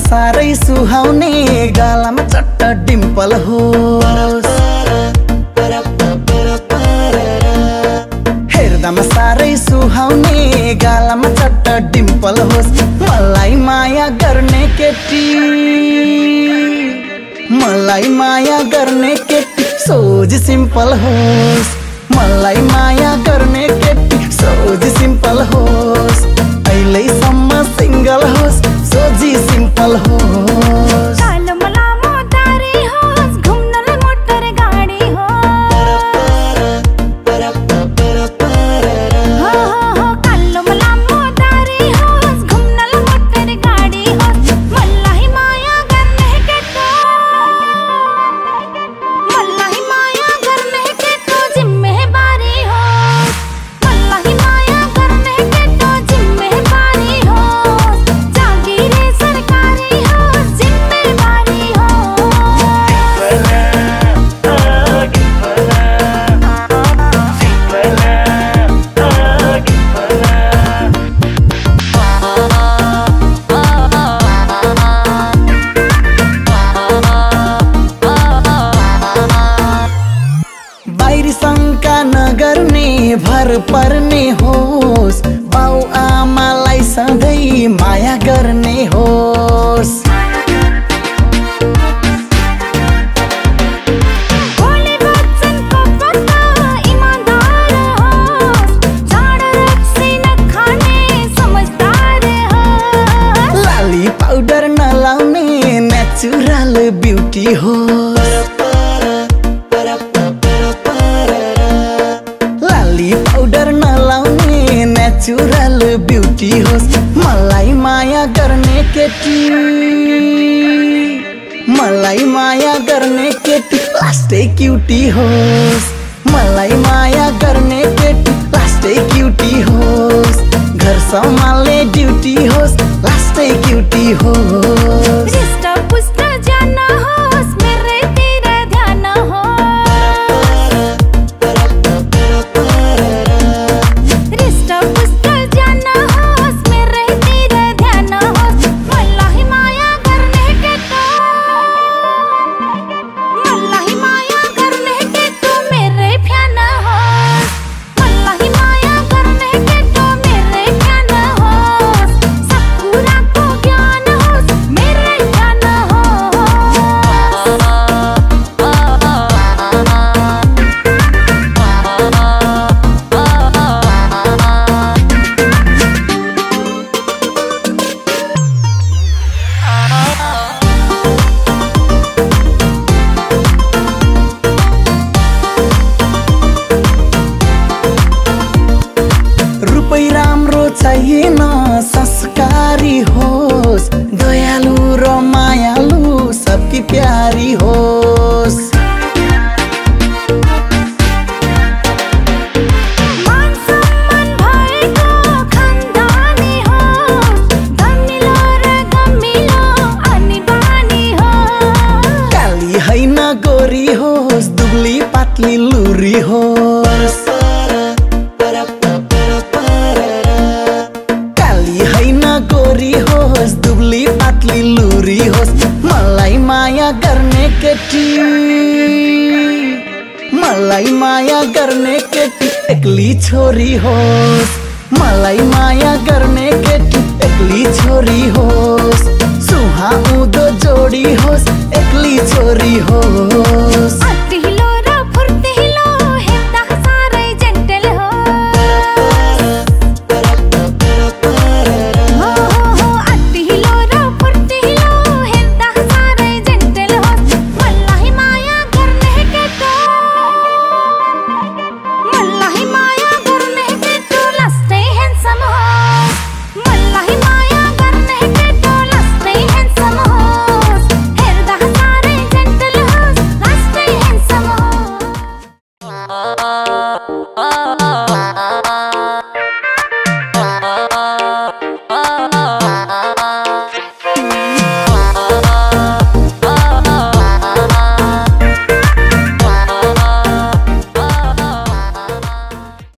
साह्रै सुहाउने गालामा चट्ट डिम्पल होस् डिम्पल होस् मलाई माया गर्ने केटी मलाई माया गर्ने केटी सोज सिंपल होस् मलाई माया गर्ने केटी सोज सिंपल होस् भर पर्ने होस् बाउ आमालाई सधैँ माया गर्ने होस्। लाली पाउडर नलाउने नेचुरल ब्युटी होस्। नेचुरल ब्युटी होस् मलाई माया गर्ने केटी। मलाई माया गर्ने केटी लास्टै क्युटी होस् मलाई माया गर्ने केटी लास्टै क्युटी होस् घर सम्हाल्ने ड्युटी होस् लास्टै क्युटी होस् होस् दुब्ली पातली लुरी होस् काली होइन गोरी होस् दुब्ली पातली लुरी होस् मलाई माया गर्ने केटी मलाई माया गर्ने केटी एक्ली छोरी होस् मलाई माया गर्ने केटी एक्ली छोरी होस् सुहा उँधो जोडी होस् एक्ली छोरी होस्